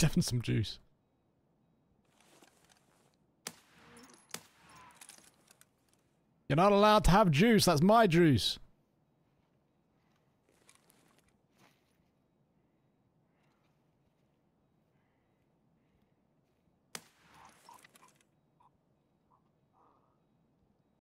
He's having some juice. You're not allowed to have juice. That's my juice.